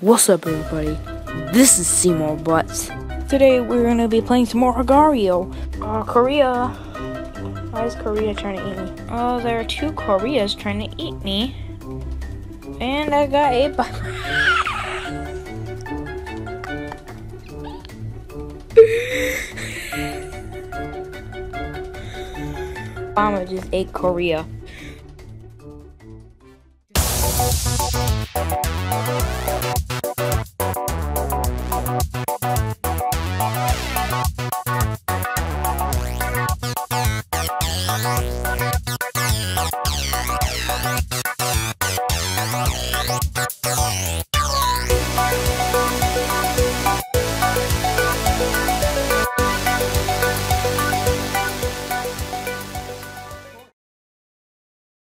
What's up, everybody? This is Seymour Butts. Today we're gonna be playing some more Agar.io. Uh, Korea. Why is Korea trying to eat me? Oh, there are two Koreas trying to eat me. And I got ate by. Obama just ate Korea. heart.